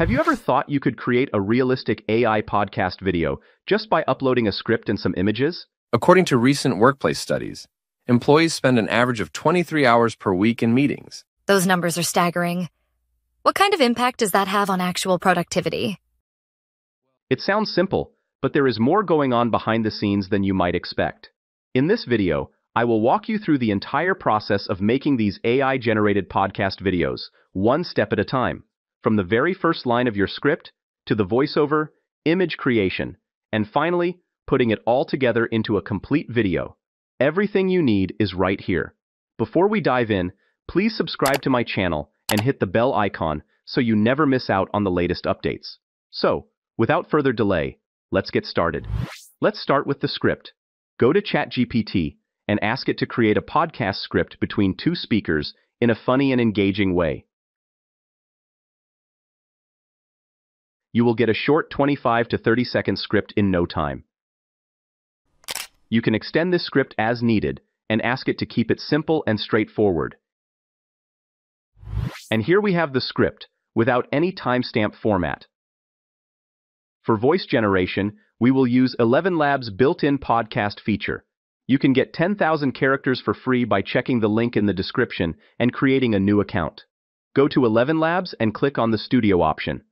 Have you ever thought you could create a realistic AI podcast video just by uploading a script and some images? According to recent workplace studies, employees spend an average of 23 hours per week in meetings. Those numbers are staggering. What kind of impact does that have on actual productivity? It sounds simple, but there is more going on behind the scenes than you might expect. In this video, I will walk you through the entire process of making these AI-generated podcast videos, one step at a time, from the very first line of your script to the voiceover, image creation, and finally, putting it all together into a complete video. Everything you need is right here. Before we dive in, please subscribe to my channel and hit the bell icon so you never miss out on the latest updates. So, without further delay, let's get started. Let's start with the script. Go to ChatGPT and ask it to create a podcast script between two speakers in a funny and engaging way. You will get a short 25 to 30 second script in no time. You can extend this script as needed and ask it to keep it simple and straightforward. And here we have the script, without any timestamp format. For voice generation, we will use Eleven Labs' built-in podcast feature. You can get 10,000 characters for free by checking the link in the description and creating a new account. Go to Eleven Labs and click on the studio option.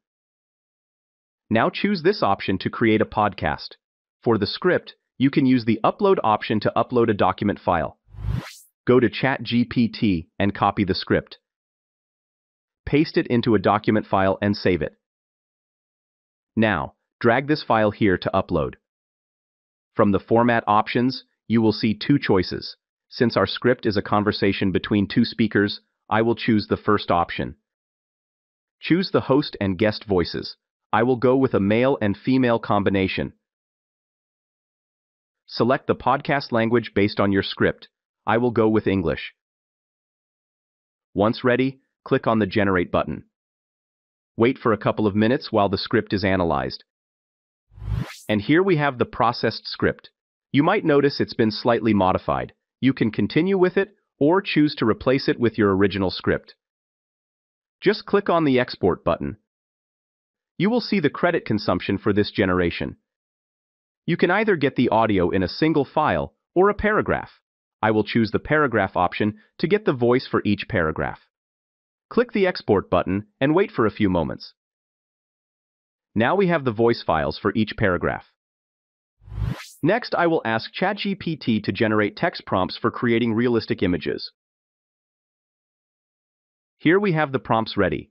Now choose this option to create a podcast. For the script, you can use the upload option to upload a document file. Go to ChatGPT and copy the script. Paste it into a document file and save it. Now, drag this file here to upload. From the format options, you will see two choices. Since our script is a conversation between two speakers, I will choose the first option. Choose the host and guest voices. I will go with a male and female combination. Select the podcast language based on your script. I will go with English. Once ready, click on the Generate button. Wait for a couple of minutes while the script is analyzed. And here we have the processed script. You might notice it's been slightly modified. You can continue with it or choose to replace it with your original script. Just click on the Export button. You will see the credit consumption for this generation. You can either get the audio in a single file or a paragraph. I will choose the paragraph option to get the voice for each paragraph. Click the Export button and wait for a few moments. Now we have the voice files for each paragraph. Next, I will ask ChatGPT to generate text prompts for creating realistic images. Here we have the prompts ready.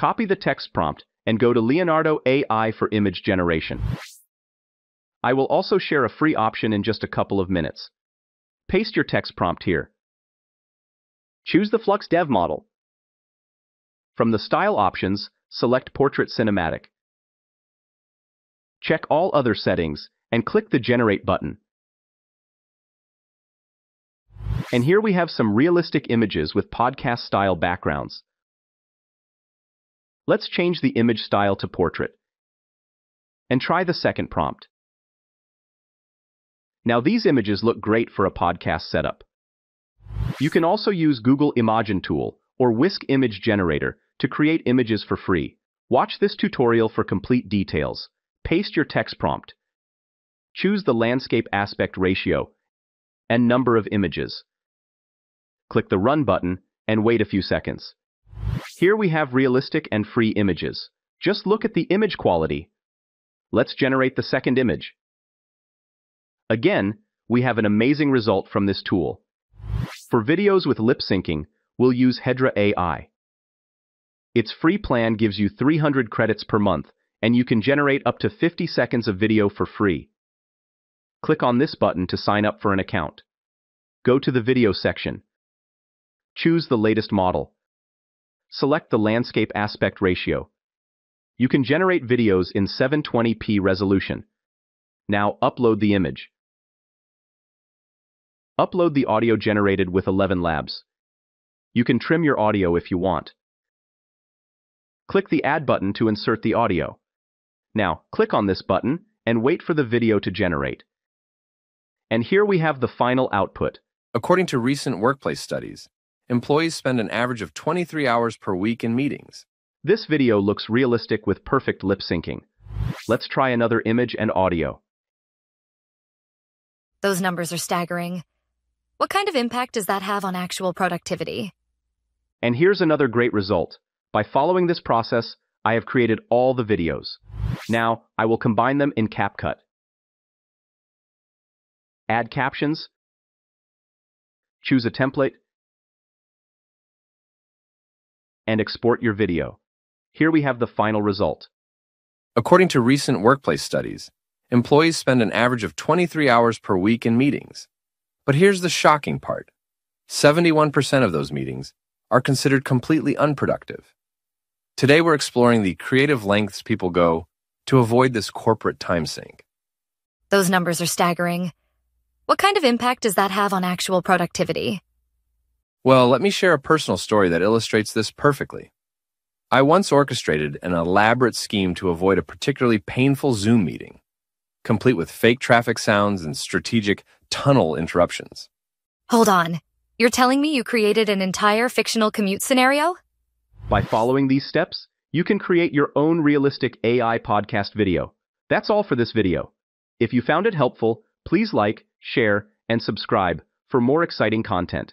Copy the text prompt and go to Leonardo AI for image generation. I will also share a free option in just a couple of minutes. Paste your text prompt here. Choose the Flux Dev model. From the Style options, select Portrait Cinematic. Check all other settings and click the Generate button. And here we have some realistic images with podcast-style backgrounds. Let's change the image style to portrait. And try the second prompt. Now these images look great for a podcast setup. You can also use Google Imagen Tool or Whisk Image Generator to create images for free. Watch this tutorial for complete details. Paste your text prompt. Choose the landscape aspect ratio and number of images. Click the Run button and wait a few seconds. Here we have realistic and free images. Just look at the image quality. Let's generate the second image. Again, we have an amazing result from this tool. For videos with lip syncing, we'll use Hedra AI. Its free plan gives you 300 credits per month, and you can generate up to 50 seconds of video for free. Click on this button to sign up for an account. Go to the video section. Choose the latest model. Select the landscape aspect ratio. You can generate videos in 720p resolution. Now upload the image. Upload the audio generated with Eleven Labs. You can trim your audio if you want. Click the Add button to insert the audio. Now, click on this button and wait for the video to generate. And here we have the final output. According to recent workplace studies, employees spend an average of 23 hours per week in meetings. This video looks realistic with perfect lip syncing. Let's try another image and audio. Those numbers are staggering. What kind of impact does that have on actual productivity? And here's another great result. By following this process, I have created all the videos. Now, I will combine them in CapCut. Add captions. Choose a template. And export your video. Here we have the final result. According to recent workplace studies, employees spend an average of 23 hours per week in meetings. But here's the shocking part 71% of those meetings are considered completely unproductive. Today, we're exploring the creative lengths people go to avoid this corporate time sink. Those numbers are staggering. What kind of impact does that have on actual productivity? Well, let me share a personal story that illustrates this perfectly. I once orchestrated an elaborate scheme to avoid a particularly painful Zoom meeting, complete with fake traffic sounds and strategic tunnel interruptions. Hold on. You're telling me you created an entire fictional commute scenario? By following these steps, you can create your own realistic AI podcast video. That's all for this video. If you found it helpful, please like, share, and subscribe for more exciting content.